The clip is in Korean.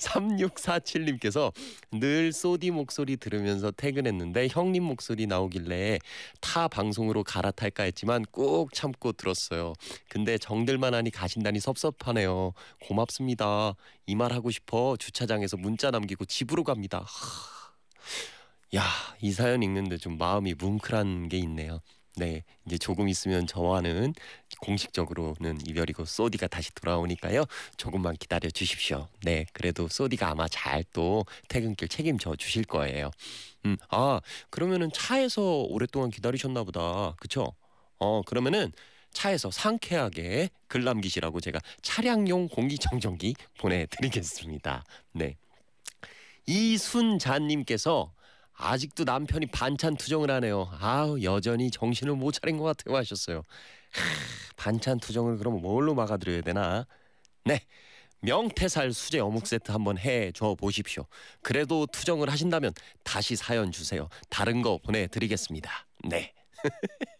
3647님께서 늘 소디 목소리 들으면서 퇴근했는데 형님 목소리 나오길래 타 방송으로 갈아탈까 했지만 꾹 참고 들었어요. 근데 정들만 하니 가신다니 섭섭하네요. 고맙습니다. 이 말 하고 싶어 주차장에서 문자 남기고 집으로 갑니다. 야, 이 사연 읽는데 좀 마음이 뭉클한 게 있네요. 네, 이제 조금 있으면 저와는 공식적으로는 이별이고 소디가 다시 돌아오니까요. 조금만 기다려 주십시오. 네, 그래도 소디가 아마 잘 또 퇴근길 책임져 주실 거예요. 음, 아, 그러면은 차에서 오랫동안 기다리셨나 보다. 그쵸? 어, 그러면은 차에서 상쾌하게 글 남기시라고 제가 차량용 공기청정기 보내드리겠습니다. 네. 이순자님께서 아직도 남편이 반찬 투정을 하네요. 아우 여전히 정신을 못 차린 것 같아요 하셨어요. 하, 반찬 투정을 그럼 뭘로 막아드려야 되나? 네. 명태살 수제 어묵 세트 한번 해줘 보십시오. 그래도 투정을 하신다면 다시 사연 주세요. 다른 거 보내드리겠습니다. 네.